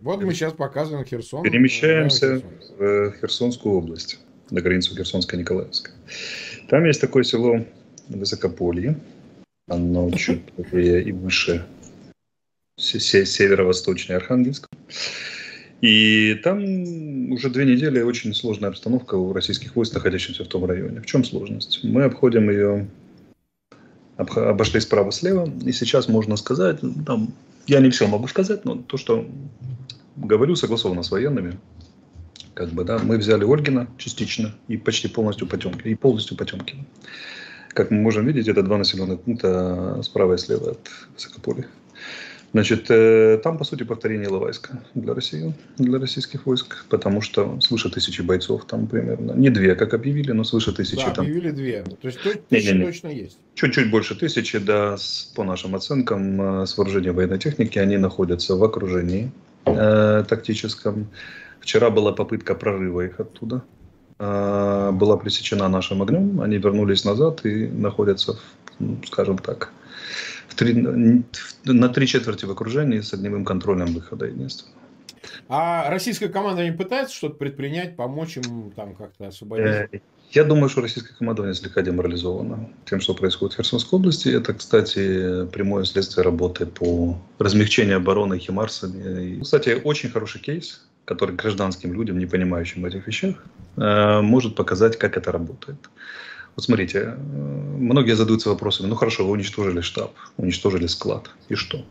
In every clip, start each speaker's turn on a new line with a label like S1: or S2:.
S1: Вот мы сейчас показываем Херсон.
S2: Перемещаемся в Херсонскую область, на границу Херсонской-Николаевской. Там есть такое село Высокополье. Оно чуть правее и выше северо-восточнее Архангельска. И там уже две недели очень сложная обстановка у российских войск, находящихся в том районе. В чем сложность? Мы обходим ее, обошли справа-слева, и сейчас можно сказать, там, я не все могу сказать, но то, что говорю, согласовано с военными, как бы, да, мы взяли Ольгина частично и почти полностью Потемкин, и полностью Потемкин. Как мы можем видеть, это два населенных пункта справа и слева от Высокополя. Значит, э, там, по сути, повторение Иловайска для России, для российских войск, потому что свыше тысячи бойцов там примерно. Не две, как объявили, но свыше тысячи. Да,
S1: там. объявили две. То есть тысячи не, не, не. точно есть.
S2: Чуть-чуть больше тысячи, да, с, по нашим оценкам, э, с вооружением военной техники, они находятся в окружении э, тактическом. Вчера была попытка прорыва их оттуда. Э, была пресечена нашим огнем. Они вернулись назад и находятся, в, скажем так, три, на три четверти в окружении с огневым контролем выхода единственного.
S1: А российская команда не пытается что-то предпринять, помочь им там как-то освободить? Э,
S2: я думаю, что российская команда слегка деморализована тем, что происходит в Херсонской области. Это, кстати, прямое следствие работы по размягчению обороны химарсами. Кстати, очень хороший кейс, который гражданским людям, не понимающим в этих вещах, э, может показать, как это работает. Вот смотрите, э, многие задаются вопросами, ну хорошо, вы уничтожили штаб, уничтожили склад, и что?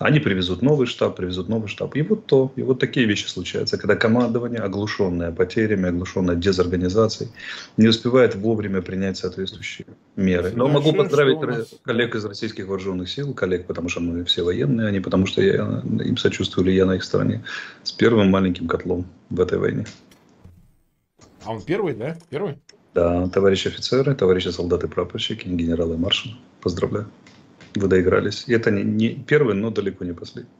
S2: Они привезут новый штаб, привезут новый штаб. И вот то, и вот такие вещи случаются, когда командование, оглушенное потерями, оглушенное дезорганизацией, не успевает вовремя принять соответствующие меры. Но могу поздравить коллег из российских вооруженных сил, коллег, потому что мы все военные, не потому что я им сочувствую или я на их стороне, с первым маленьким котлом в этой войне.
S1: А он первый, да? Первый?
S2: Да, товарищи офицеры, товарищи солдаты, прапорщики, генералы маршал. Поздравляю. Вы доигрались. И это не, не первый, но далеко не последний.